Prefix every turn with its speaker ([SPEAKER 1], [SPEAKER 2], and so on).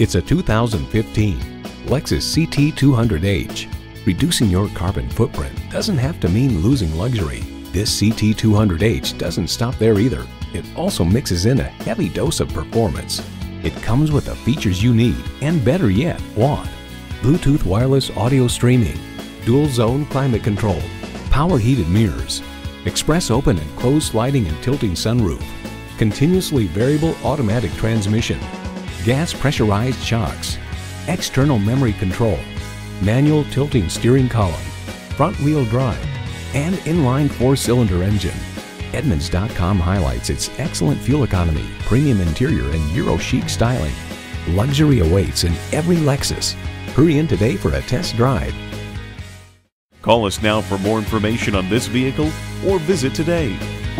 [SPEAKER 1] It's a 2015 Lexus CT200H. Reducing your carbon footprint doesn't have to mean losing luxury. This CT200H doesn't stop there either. It also mixes in a heavy dose of performance. It comes with the features you need, and better yet, want. Bluetooth wireless audio streaming, dual zone climate control, power heated mirrors, express open and closed sliding and tilting sunroof, continuously variable automatic transmission, gas pressurized shocks, external memory control, manual tilting steering column, front wheel drive, and inline four cylinder engine. Edmunds.com highlights its excellent fuel economy, premium interior, and Euro chic styling. Luxury awaits in every Lexus. Hurry in today for a test drive.
[SPEAKER 2] Call us now for more information on this vehicle or visit today.